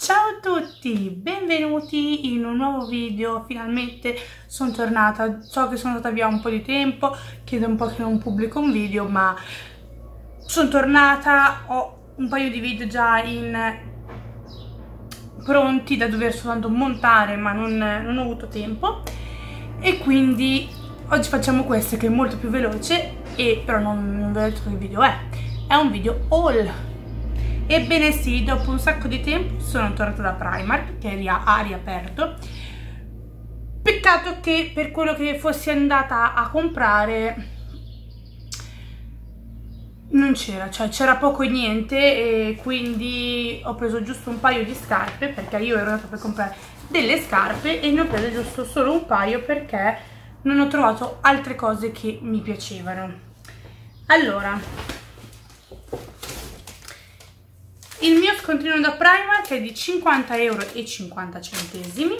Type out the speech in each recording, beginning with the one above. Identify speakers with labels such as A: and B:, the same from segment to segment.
A: Ciao a tutti, benvenuti in un nuovo video, finalmente sono tornata, so che sono stata via un po' di tempo, chiedo un po' che non pubblico un video, ma sono tornata, ho un paio di video già in pronti da dover soltanto montare, ma non, non ho avuto tempo. E quindi oggi facciamo questo che è molto più veloce e però non, non vi ho che video è, è un video haul Ebbene sì, dopo un sacco di tempo sono tornata da Primark, che ha riaperto. Peccato che per quello che fossi andata a comprare non c'era, cioè c'era poco e niente e quindi ho preso giusto un paio di scarpe perché io ero andata per comprare delle scarpe e ne ho preso giusto solo un paio perché non ho trovato altre cose che mi piacevano. Allora, il mio scontrino da Primark è di 50 euro 50 centesimi.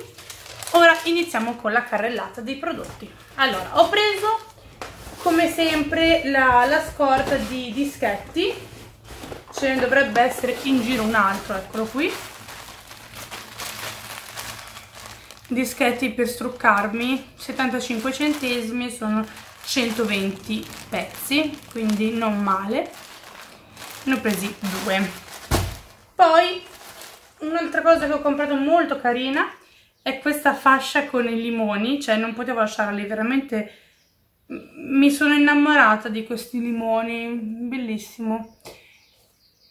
A: Ora iniziamo con la carrellata dei prodotti. Allora, ho preso come sempre la, la scorta di dischetti. Ce ne dovrebbe essere in giro un altro, eccolo qui. Dischetti per struccarmi, 75 centesimi, sono 120 pezzi, quindi non male. Ne ho presi due. Poi un'altra cosa che ho comprato molto carina è questa fascia con i limoni, cioè non potevo lasciarla lì, veramente mi sono innamorata di questi limoni, bellissimo.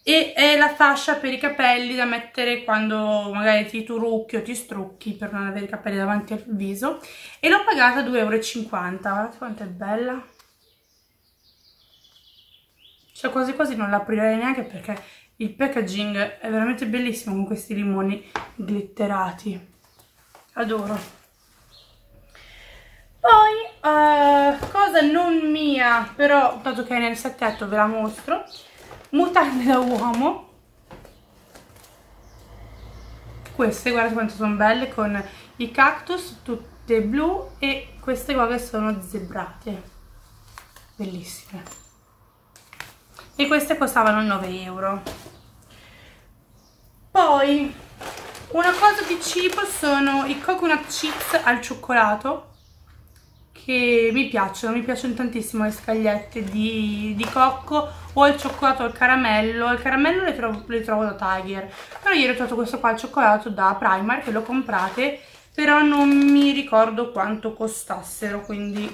A: E è la fascia per i capelli da mettere quando magari ti trucchi o ti strucchi per non avere i capelli davanti al viso. E l'ho pagata 2,50 euro, guardate quanto è bella. Cioè quasi quasi non l'aprirei neanche perché il packaging è veramente bellissimo con questi limoni glitterati. Adoro. Poi, uh, cosa non mia, però dato che è nel sacchetto ve la mostro, mutande da uomo. Queste, guardate quanto sono belle, con i cactus, tutte blu e queste qua che sono zebrate. Bellissime e queste costavano 9 euro. Poi una cosa di cibo sono i coconut chips al cioccolato che mi piacciono, mi piacciono tantissimo le scagliette di, di cocco o il cioccolato al caramello, il caramello le trovo, le trovo da Tiger. Però ieri ho trovato questo qua al cioccolato da Primark che l'ho comprate però non mi ricordo quanto costassero quindi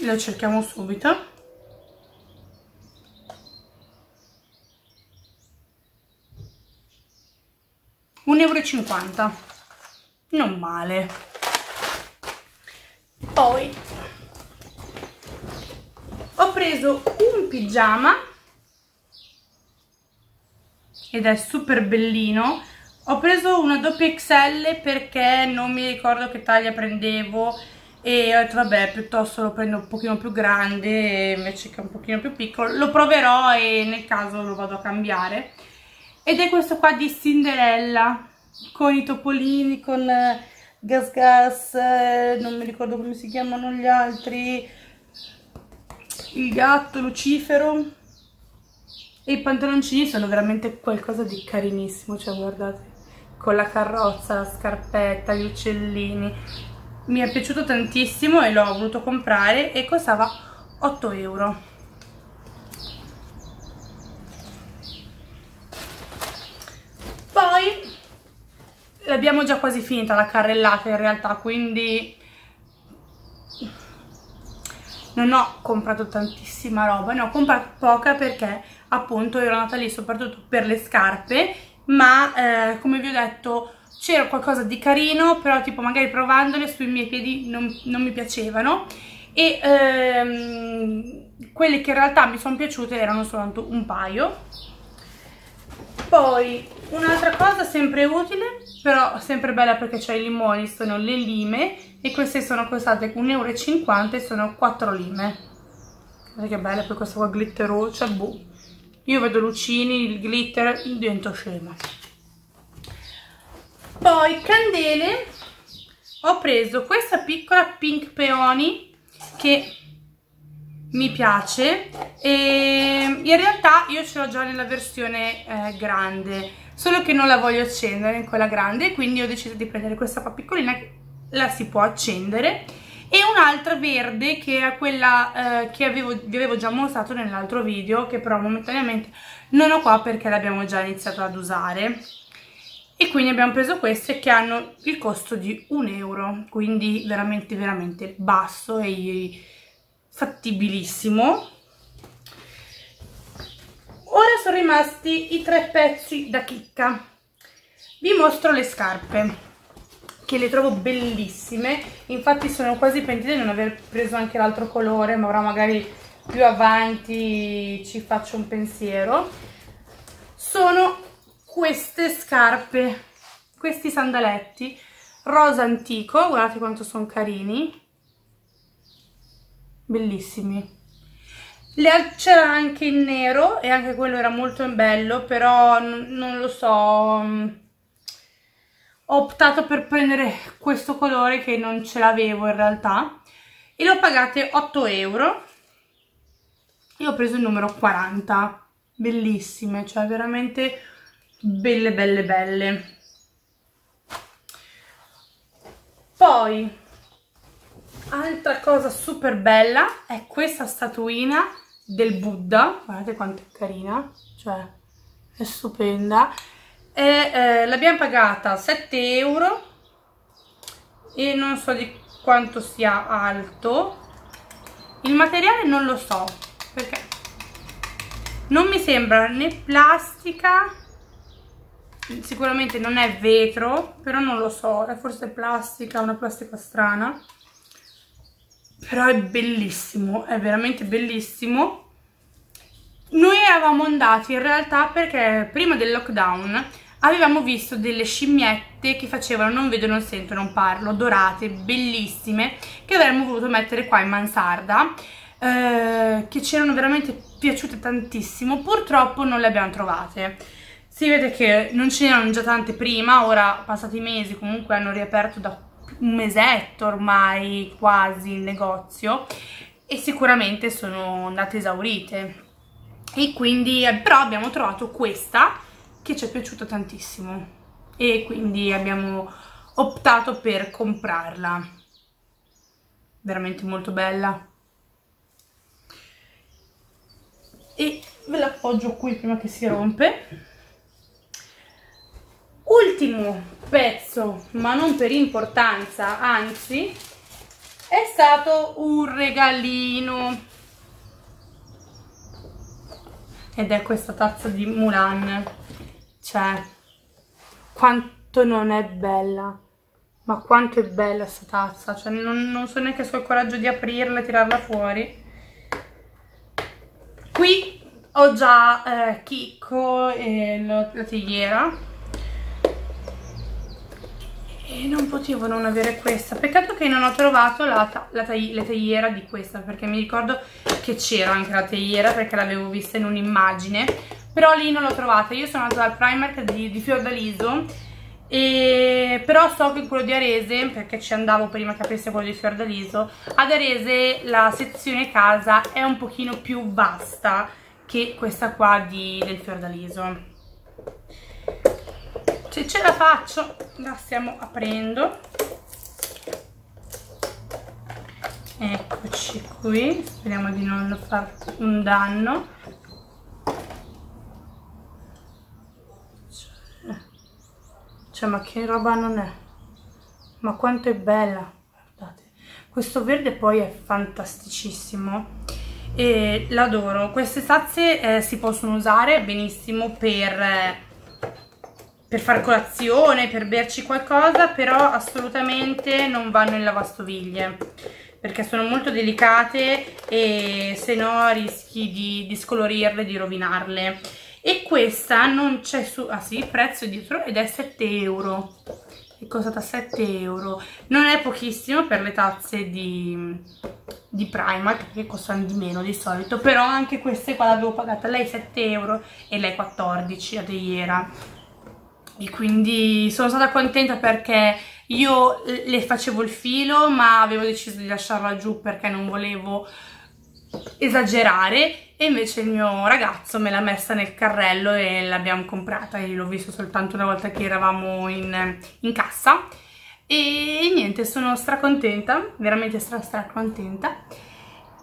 A: lo cerchiamo subito 1,50 euro non male. Poi ho preso un pigiama. Ed è super bellino. Ho preso una doppia XL perché non mi ricordo che taglia prendevo. E ho detto vabbè piuttosto lo prendo un pochino più grande invece che un pochino più piccolo. Lo proverò e nel caso lo vado a cambiare ed è questo qua di Cinderella con i topolini, con eh, Gas Gas, eh, non mi ricordo come si chiamano gli altri, il gatto, Lucifero. E i pantaloncini sono veramente qualcosa di carinissimo, cioè guardate, con la carrozza, la scarpetta, gli uccellini, mi è piaciuto tantissimo e l'ho voluto comprare e costava 8 euro l'abbiamo già quasi finita la carrellata in realtà, quindi non ho comprato tantissima roba, ne ho comprato poca perché appunto ero andata lì soprattutto per le scarpe, ma eh, come vi ho detto c'era qualcosa di carino, però tipo magari provandole sui miei piedi non, non mi piacevano e ehm, quelle che in realtà mi sono piaciute erano soltanto un paio. Poi un'altra cosa sempre utile, però sempre bella perché c'è i limoni, sono le lime e queste sono costate 1,50 euro e sono 4 lime. Guardate che bella, poi questa qua glitterosa, boh. Io vedo lucini, il glitter, divento scema. Poi candele, ho preso questa piccola pink peony che mi piace e in realtà io ce l'ho già nella versione eh, grande solo che non la voglio accendere in quella grande quindi ho deciso di prendere questa qua piccolina che la si può accendere e un'altra verde che è quella eh, che avevo, vi avevo già mostrato nell'altro video che però momentaneamente non ho qua perché l'abbiamo già iniziato ad usare. E quindi abbiamo preso queste che hanno il costo di un euro quindi veramente veramente basso e fattibilissimo ora sono rimasti i tre pezzi da chicca. Vi mostro le scarpe che le trovo bellissime. Infatti sono quasi pentita di non aver preso anche l'altro colore ma ora magari più avanti ci faccio un pensiero. Sono queste scarpe, questi sandaletti rosa antico, guardate quanto sono carini, bellissimi. C'era anche in nero e anche quello era molto bello, però non lo so, mm, ho optato per prendere questo colore che non ce l'avevo in realtà e l'ho pagate 8 euro e ho preso il numero 40, bellissime, cioè veramente belle belle belle. Poi altra cosa super bella è questa statuina del Buddha. Guardate quanto è carina cioè è stupenda. E eh, l'abbiamo pagata 7 euro e non so di quanto sia alto. Il materiale non lo so perché non mi sembra né plastica sicuramente non è vetro però non lo so è forse plastica una plastica strana però è bellissimo è veramente bellissimo. Noi eravamo andati in realtà perché prima del lockdown avevamo visto delle scimmiette che facevano non vedo, non sento, non parlo, dorate, bellissime, che avremmo voluto mettere qua in mansarda, eh, che ci erano veramente piaciute tantissimo, purtroppo non le abbiamo trovate. Si vede che non ce n'erano già tante prima, ora passati i mesi comunque hanno riaperto da un mesetto ormai quasi il negozio e sicuramente sono andate esaurite. E quindi eh, però abbiamo trovato questa che ci è piaciuta tantissimo. E quindi abbiamo optato per comprarla. Veramente molto bella. E ve l'appoggio qui prima che si rompe. Ultimo pezzo, ma non per importanza, anzi, è stato un regalino. Ed è questa tazza di Mulan. Cioè, quanto non è bella. Ma quanto è bella questa tazza. Cioè, non, non so neanche se ho il coraggio di aprirla e tirarla fuori. Qui ho già eh, Chicco e la teiera non potevo non avere questa. Peccato che non ho trovato la, la, la teiera di questa perché mi ricordo che c'era anche la teiera perché l'avevo vista in un'immagine però lì non l'ho trovata. Io sono andata dal Primark di, di Fiordaliso e però so che quello di Arese perché ci andavo prima che aprisse quello di Fiordaliso ad Arese la sezione casa è un pochino più vasta che questa qua di, del Fiordaliso se ce la faccio la stiamo aprendo. Eccoci qui speriamo di non far un danno. Cioè, ma che roba non è? Ma quanto è bella guardate. Questo verde poi è fantasticissimo e l'adoro. Queste tazze eh, si possono usare benissimo per eh, per fare colazione, per berci qualcosa, però assolutamente non vanno in lavastoviglie perché sono molto delicate e se no rischi di, di scolorirle, di rovinarle. E questa non c'è su... ah sì, il prezzo dietro ed è 7 euro. È costata 7 euro. Non è pochissimo per le tazze di, di Primark che costano di meno di solito, però anche queste qua l'avevo pagata lei 7 euro e lei 14 a Teiera e quindi sono stata contenta perché io le facevo il filo ma avevo deciso di lasciarla giù perché non volevo esagerare. E invece il mio ragazzo me l'ha messa nel carrello e l'abbiamo comprata. Io l'ho visto soltanto una volta che eravamo in, in cassa. E niente sono stracontenta veramente stra stra contenta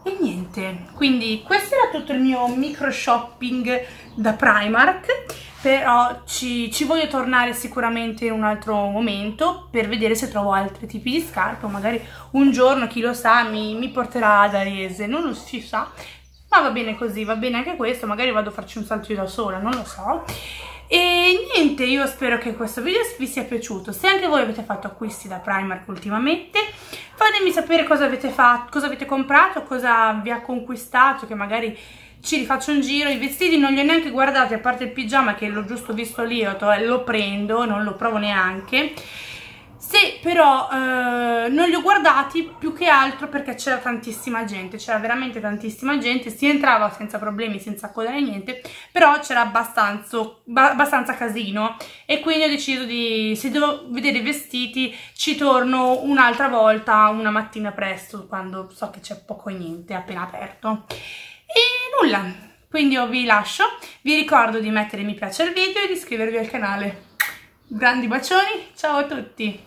A: e niente quindi questo era tutto il mio micro shopping da Primark però ci, ci, voglio tornare sicuramente in un altro momento per vedere se trovo altri tipi di scarpe o magari un giorno, chi lo sa, mi, mi porterà ad Arese, non lo si sa, ma va bene così, va bene anche questo, magari vado a farci un salto io da sola, non lo so. E niente, io spero che questo video vi sia piaciuto. Se anche voi avete fatto acquisti da Primark ultimamente, fatemi sapere cosa avete fatto, cosa avete comprato, cosa vi ha conquistato, che magari ci rifaccio un giro, i vestiti non li ho neanche guardati, a parte il pigiama che l'ho giusto visto lì, eh, lo prendo, non lo provo neanche. Se però eh, non li ho guardati più che altro perché c'era tantissima gente, c'era veramente tantissima gente, si entrava senza problemi, senza coda niente, però c'era abbastanza, abbastanza casino e quindi ho deciso di, se devo vedere i vestiti, ci torno un'altra volta, una mattina presto, quando so che c'è poco e niente, appena aperto. E nulla, quindi io vi lascio, vi ricordo di mettere mi piace al video e di iscrivervi al canale. Grandi bacioni, ciao a tutti!